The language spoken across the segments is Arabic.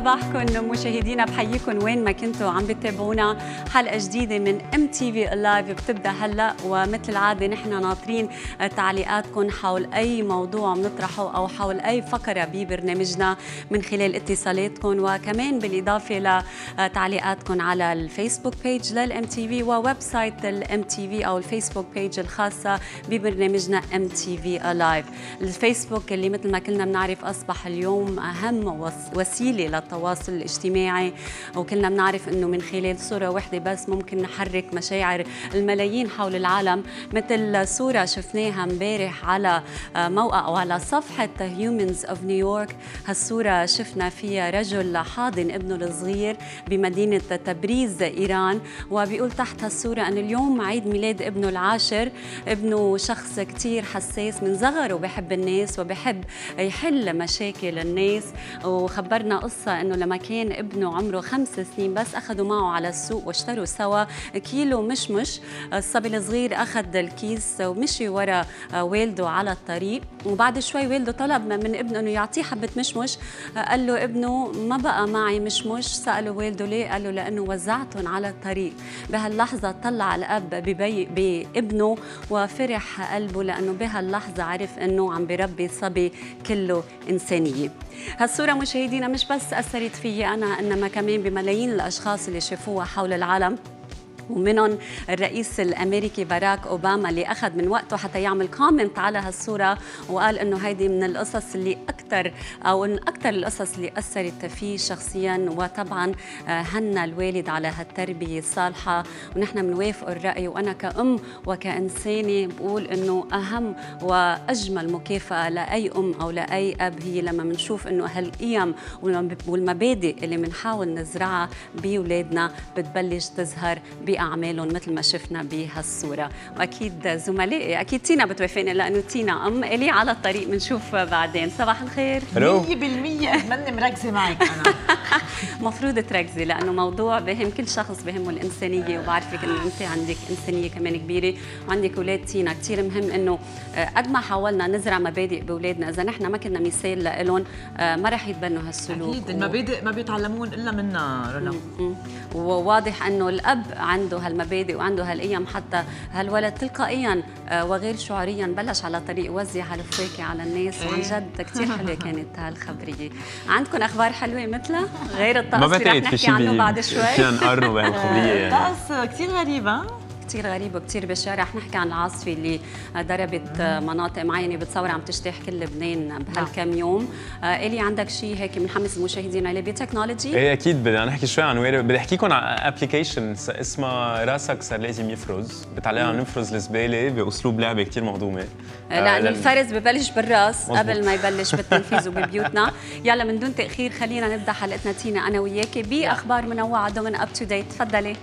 صباحكم مشاهدينا بحييكم وين ما كنتوا عم بتابعونا حلقة جديدة من MTV Live بتبدأ هلا ومثل العادة نحن ناطرين تعليقاتكم حول أي موضوع بنطرحه أو حول أي فقرة ببرنامجنا من خلال اتصالاتكم. وكمان بالإضافة لتعليقاتكم على ال Facebook page لل MTV و website ال MTV أو ال Facebook page الخاصة ببرنامجنا MTV Live الفيسبوك اللي مثل ما كلنا بنعرف أصبح اليوم أهم وسيلة للتواصل الاجتماعي وكلنا بنعرف إنه من خلال صورة واحدة بس ممكن نحرك مشاعر الملايين حول العالم مثل صورة شفناها امبارح على موقع أو على صفحة Humans of New York هالصورة شفنا فيها رجل حاضن ابنه الصغير بمدينة تبريز إيران وبيقول تحت هالصورة إنه اليوم عيد ميلاد ابنه العاشر. ابنه شخص كثير حساس من صغره بحب الناس وبحب يحل مشاكل الناس. وخبرنا أنه لما كان ابنه عمره خمس سنين بس أخذوا معه على السوق واشتروا سوا كيلو مشمش. الصبي الصغير أخذ الكيس ومشي ورا والده على الطريق. وبعد شوي والده طلب من ابنه أنه يعطيه حبة مشمش. قال له ابنه ما بقى معي مشمش. سأله والده ليه؟ قال له لأنه وزعتهم على الطريق. بهاللحظة طلع الأب ببي بابنه وفرح قلبه لأنه بهاللحظة عرف أنه عم بربي صبي كله إنسانية. هالصورة مشاهدينا مش بس أثرت فيي أنا إنما كمان بملايين الأشخاص اللي شافوها حول العالم. ومنهم الرئيس الأمريكي باراك أوباما اللي أخذ من وقته حتى يعمل comment على هالصورة وقال إنه هيدي من القصص اللي أكثر أو من أكثر القصص اللي أثرت فيه شخصيا وطبعا هنا الوالد على هالتربية الصالحة. ونحن بنوافق الرأي وأنا كأم وكإنسانة بقول إنه أهم وأجمل مكافأة لأي أم أو لأي أب هي لما بنشوف إنه هالقيم والمبادئ اللي بنحاول نزرعها بأولادنا بتبلش تظهر باعمالهم مثل ما شفنا بهالصورة. وأكيد زملائي أكيد تينا بتوافقني لأنه تينا أم إلي على الطريق بنشوف بعدين. صباح الخير. 100% أتمنى مركزة معك أنا. مفروض تركزي لأنه موضوع بهم كل شخص بهمه الإنسانية. وبعرفك إنه أنت عندك إنسانية كمان كبيرة. وعندك أولاد تينا. كثير مهم إنه قد ما حاولنا نزرع مبادئ بأولادنا إذا نحن ما كنا مثال لهم ما رح يتبنوا هالسلوك. أكيد. المبادئ ما بيتعلمون إلا منا رنا. وواضح إنه الأب عنده هالمبادئ وعنده هالقيم حتى هالولد تلقائيا وغير شعوريا بلش على طريق يوزع هالفواكه على الناس. وعن جد كثير حلوة كانت هالخبرية. عندكم أخبار حلوة مثلها؟ غير الطقس اللي رح نحكي عنه بعد شوي؟ فينا نقارنه بهالخبرية يعني. طقس كثير غريبه كثير غريب وكثير بشع. رح نحكي عن العاصفة اللي ضربت مناطق معينة بتصور عم تجتاح كل لبنان بهالكم يوم. إلي عندك شيء هيك بنحمس المشاهدين عليه ب technology؟ إيه أكيد بدنا نحكي شوي عن وير بدي احكي لكم عن application اسمها راسك صار لازم يفرز. بتعلمنا نفرز الزبالة بأسلوب لعبة كثير مهضومة. لأنه الفرز ببلش بالراس مزبوط. قبل ما يبلش بالتنفيذ وببيوتنا. يلا من دون تأخير خلينا نبدأ حلقتنا تينا أنا وياكي بأخبار منوعة ضمن up to date تفضلي.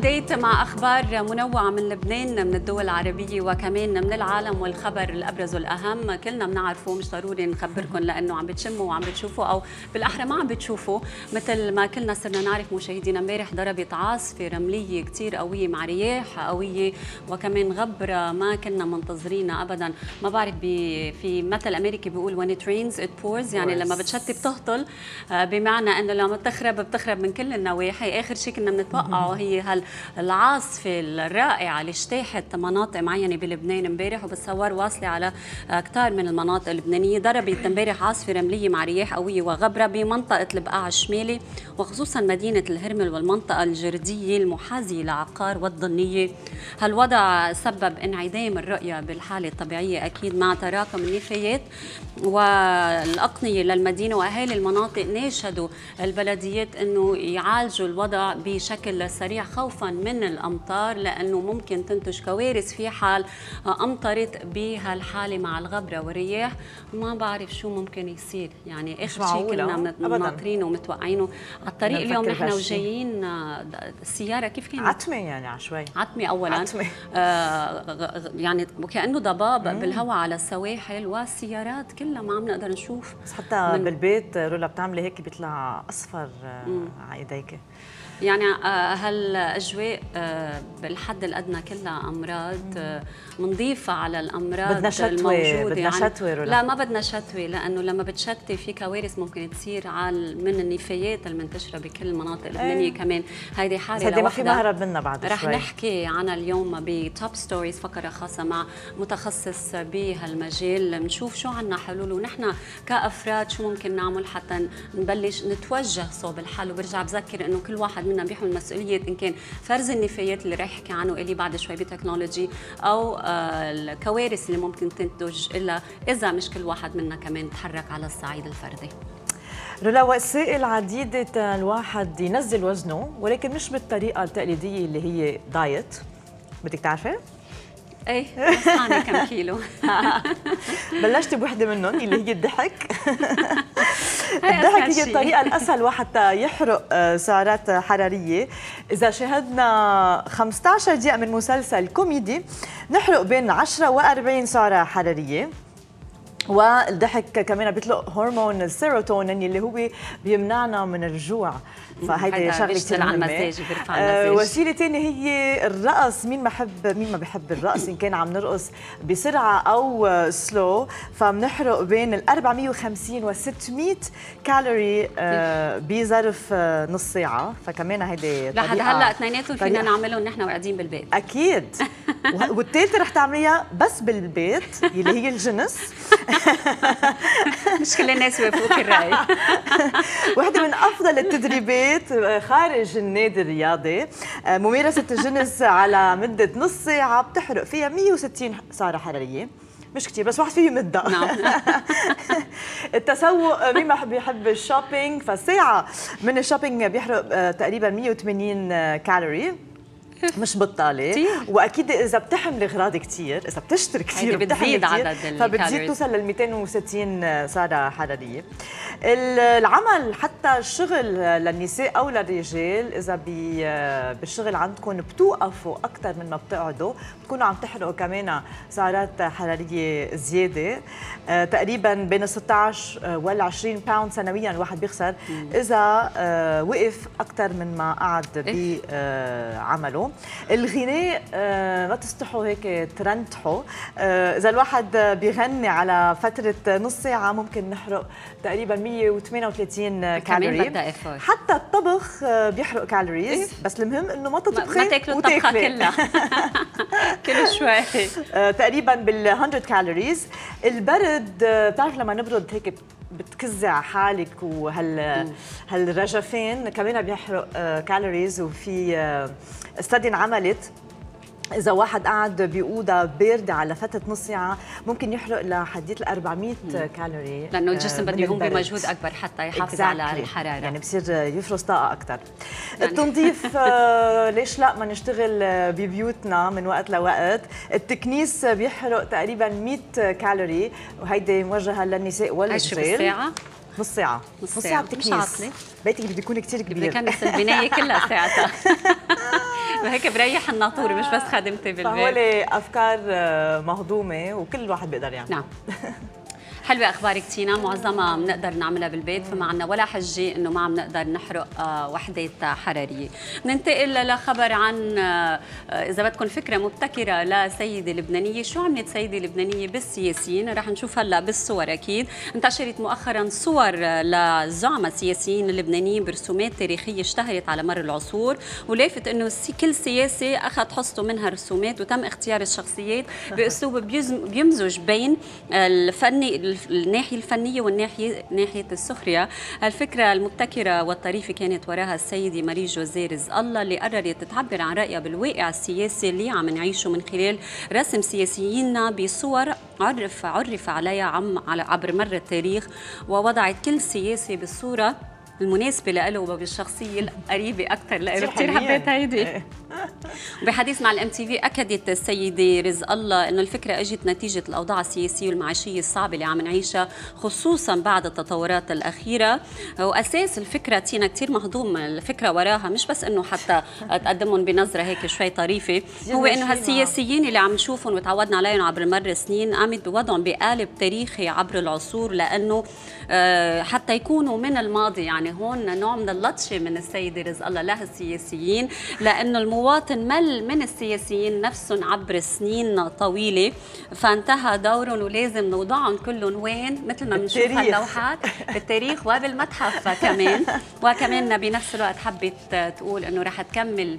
ديت مع أخبار منوعة من لبنان من الدول العربية وكمان من العالم والخبر الأبرز والأهم. كلنا بنعرفه مش ضروري نخبركم لأنه عم بتشموا وعم بتشوفوا أو بالأحرى ما عم بتشوفوا. مثل ما كلنا صرنا نعرف مشاهدينا امبارح ضربت عاصفة رملية كثير قوية مع رياح قوية وكمان غبرة ما كنا منتظرينها ابدا. ما بعرف في مثل أمريكي بيقول when it rains it pours. يعني لما بتشتي بتهطل. بمعنى إنه لما بتخرب بتخرب من كل النواحي. آخر شيء كنا بنتوقعه هي هالعاصفه الرائعة اللي اجتاحت مناطق معينة بلبنان امبارح وبتصور واصلة على كثار من المناطق اللبنانية. ضربت امبارح عاصفة رملية مع رياح قوية وغبرة بمنطقة البقاع الشمالي وخصوصا مدينة الهرمل والمنطقة الجردية المحاذية لعقار والضنية. هالوضع سبب انعدام الرؤية بالحالة الطبيعية أكيد مع تراكم النفايات والأقنية للمدينة وأهالي المناطق ناشدوا البلديات إنه يعالجوا الوضع بشكل سريع خوفا من الأمطار لأنه ممكن تنتج كوارث في حال أمطرت بهالحالة مع الغبرة والرياح. ما بعرف شو ممكن يصير. يعني اخر شيء كنا ناطرينه ومتوقعينه على الطريق اليوم نحن وجايين السياره كيف كانت؟ عتمة يعني عشوائي عتمة اولا. عتمة. آه يعني وكانه ضباب بالهواء على السواحل والسيارات كلها ما عم نقدر نشوف بس حتى من بالبيت رولا بتعملي هيك بيطلع أصفر على ايديك يعني آه، هالاجواء آه، بالحد الأدنى كلها أمراض بنضيفها آه، على الأمراض بدنا شتوي بدنا يعني شتوي لأ ما بدنا شتوي لأنه لما بتشتي في كوارث ممكن تصير على من النفايات المنتشرة بكل المناطق اللبنانيه إيه. كمان. هيدي حالة ما في مهرب منها بعد رح شوي. نحكي عنها اليوم بتوب ستوريز فقرة خاصة مع متخصص بهالمجال. بنشوف شو عنا حلول ونحن كأفراد شو ممكن نعمل حتى نبلش نتوجه صوب الحل. وبرجع بذكر إنه كل واحد منا بيحمل مسؤولية إن كان فرز النفايات اللي رح يحكي عنه إلي بعد شوي بتكنولوجي أو آه، الكوارث اللي ممكن تنتج إلا إذا مش كل واحد منا كمان تحرك على الصعيد الفردي. رولا وسائل عديدة الواحد ينزل وزنه ولكن مش بالطريقة التقليدية اللي هي دايت. بدك تعرفي؟ إيه كم كيلو. بلشت بوحدة منهم اللي هي الضحك. الضحك هي الطريقة الأسهل وحتى يحرق آه، سعرات حرارية. إذا شاهدنا 15 دقيقة من مسلسل كوميدي نحرق بين 10 و40 سعرة حرارية. والضحك كمان بيطلق هرمون السيروتونين اللي هو بيمنعنا من الجوع. فهيدي شغلة كثير مهمة. آه وسيله ثانية هي الرقص. مين ما حب مين ما بحب الرقص؟ إن كان عم نرقص بسرعة أو سلو فبنحرق بين ال 450 و 600 كالوري آه بظرف آه نص ساعة. فكمان هيدي لحد هلأ اثنيناتهم فينا نعملهم نحن وقاعدين بالبيت. أكيد. والثالثه رح تعمليها بس بالبيت اللي هي الجنس. مش كل الناس يوافقوك الرأي. وحده من أفضل التدريبات خارج النادي الرياضي. ممارسة الجنس على مدة نص ساعة بتحرق فيها 160 سعرة حرارية. مش كثير بس واحد فيه يمدها نعم. التسوق مين ما بيحب ال shopping فساعة من ال shopping بيحرق آه، تقريبا 180 كالوري. مش بطالة. وأكيد إذا بتحملي أغراض كثير إذا بتشتري كثير بتزيد عدد فبتزيد توصل لل 260 سعرة حرارية. العمل حتى الشغل للنساء أو للرجال إذا بالشغل عندكم بتوقفوا أكثر من ما بتقعدوا بتكونوا عم تحرقوا كمان سعرات حرارية زيادة. آه، تقريبا بين 16 وال 20 باوند سنويا الواحد بيخسر. إذا آه، وقف أكثر من ما قعد بعمله الغناء آه، ما تستحوا هيك ترنتحوا آه، إذا الواحد بيغني على فترة نص ساعة ممكن نحرق تقريبا 138 كالوري حتى الطبخ آه، بيحرق calories؟ بس المهم إنه ما تطبخي ما تاكلوا الطبخة كلها. كل شوي. تقريبا بال 100 calories البرد بتعرف لما نبرد هيك بتكزي على حالك وهال هالرجفين. كمان بيحرق calories وفي study انعملت. إذا واحد قعد بأوضة باردة على فترة نص ساعة ممكن يحرق لحديت ال 400 كالوري لأنه الجسم بده يقوم بمجهود أكبر حتى يحافظ exactly. على الحرارة. يعني بصير يفرز طاقة أكثر يعني. التنظيف آه، ليش لا؟ ما نشتغل ببيوتنا من وقت لوقت. التكنيس بيحرق تقريبا 100 كالوري وهيدي موجهة للنساء والرجال. نص ساعة. نص ساعة. بتكنيس. بيتك بده يكون كثير كبير. بكنس البناية كلها ساعتها. هيك بريح الناطور مش بس خدمتي بالبيت. فهول أفكار آه، مهضومة وكل واحد بيقدر يعمل. نعم. حلوة أخبارك تينا. معظمها بنقدر نعملها بالبيت فما عنا ولا حجة إنه ما عم نقدر نحرق آه، وحدات حرارية. ننتقل لخبر عن آه، إذا بدكم فكرة مبتكرة لسيدة لبنانية. شو عملت سيدة لبنانية بالسياسيين؟ رح نشوف هلا بالصور أكيد. انتشرت مؤخرا صور لزعماء سياسيين اللبنانيين برسومات تاريخية اشتهرت على مر العصور ولافت إنه كل سياسي أخذ حصته منها رسومات وتم اختيار الشخصيات بأسلوب بيمزج بين الفني الناحية الفنية والناحيه ناحية السخرية. الفكرة المبتكرة والطريفه كانت وراها السيده ماري جوزي رزق الله اللي قررت تعبر عن رايها بالواقع السياسي اللي عم نعيشه من خلال رسم سياسيينا بصور عرف عرف عليها عم عبر مر التاريخ ووضعت كل سياسي بالصورة. المناسبة له وبالشخصية القريبة أكثر له كثير حبيت هيدي. إيه. بحديث مع الام تي في أكدت السيدة رزق الله إنه الفكرة أجت نتيجة الأوضاع السياسية والمعيشية الصعبة اللي عم نعيشها خصوصا بعد التطورات الأخيرة. وأساس الفكرة تينا كثير مهضوم الفكرة وراها مش بس إنه حتى تقدمهم بنظرة هيك شوي طريفة هو إنه هالسياسيين اللي عم نشوفهم وتعودنا عليهم عبر مر السنين قامت بوضعهم بقالب تاريخي عبر العصور لأنه آه، حتى يكونوا من الماضي يعني هون نوع من اللطشة من السيده رزق الله لها السياسيين لأنه المواطن مل من السياسيين نفسهم عبر سنين طويلة فانتهى دورهم ولازم نوضعهم كلهم وين؟ مثل ما بنشوف اللوحات بالتاريخ وبالمتحف. كمان وكمان بنفس الوقت حبت تقول إنه رح تكمل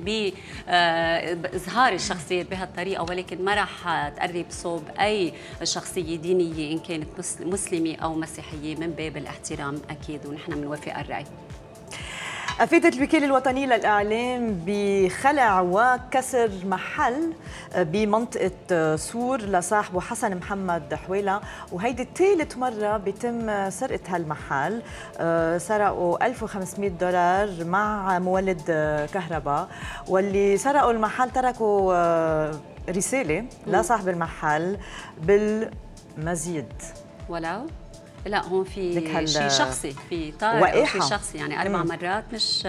باظهار الشخصيات بهالطريقة ولكن ما رح تقرب صوب أي شخصية دينية إن كانت مسلمة أو مسيحية من باب الاحترام أكيد ونحن بنوافق الرأي. أفادت الوكالة الوطنية للإعلام بخلع وكسر محل بمنطقة سور لصاحبه حسن محمد حويلة وهيدي ثالث مرة بيتم سرقة هالمحل. سرقوا 1500 دولار مع مولد كهرباء واللي سرقوا المحل تركوا رسالة لصاحب المحل بالمزيد. ولو لا هون في شيء شخصي في طارئ شيء شخصي يعني أربع مرات مش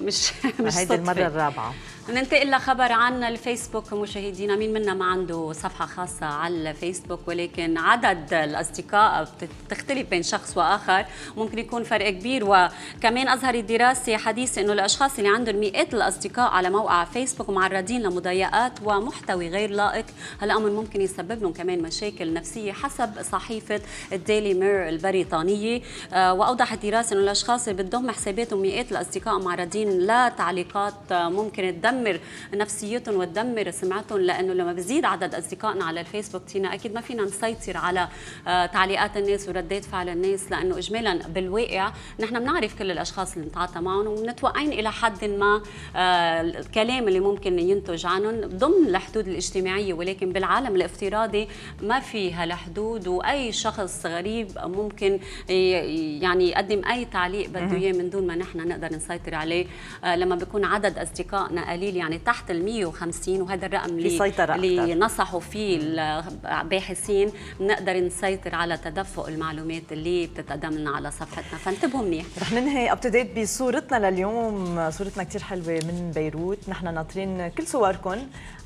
مش مش هيدي المرة الرابعة. ننتقل لخبر عن الفيسبوك. مشاهدينا مين منا ما عنده صفحة خاصة على الفيسبوك ولكن عدد الأصدقاء بتختلف بين شخص وآخر. ممكن يكون فرق كبير. وكمان أظهرت دراسة حديثة أنه الأشخاص اللي عندهم مئات الأصدقاء على موقع فيسبوك معرضين لمضايقات ومحتوى غير لائق. هالأمر ممكن يسبب لهم كمان مشاكل نفسية حسب صحيفة الديلي مير البريطانية. آه، وأوضحت دراسة أنه الأشخاص اللي بدهم حساباتهم مئات الأصدقاء معرضين لتعليقات ممكن تدمر تدمر نفسيتهم وتدمر سمعتهم لأنه لما بزيد عدد أصدقائنا على الفيسبوك تينا أكيد ما فينا نسيطر على آه، تعليقات الناس وردات فعل الناس لأنه اجمالا بالواقع نحن بنعرف كل الأشخاص اللي نتعاطى معهم ومتوقعين إلى حد ما آه، الكلام اللي ممكن ينتج عنهم ضمن الحدود الاجتماعية ولكن بالعالم الافتراضي ما في هالحدود وأي شخص غريب ممكن يعني يقدم أي تعليق بده إياه من دون ما نحن نقدر نسيطر عليه. آه، لما بيكون عدد أصدقائنا قليل قليل يعني تحت ال 150 وهذا الرقم اللي, اللي نصحوا فيه الباحثين بنقدر نسيطر على تدفق المعلومات اللي بتتقدم لنا على صفحتنا. فانتبهوا منيح. رح ننهي up to date بصورتنا لليوم. صورتنا كثير حلوة من بيروت. نحن ناطرين كل صوركم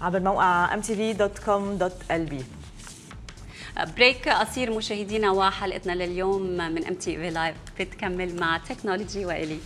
عبر موقع mtv.com.lb break قصير مشاهدينا وحلقتنا لليوم من MTV Live بتكمل مع technology وإلي.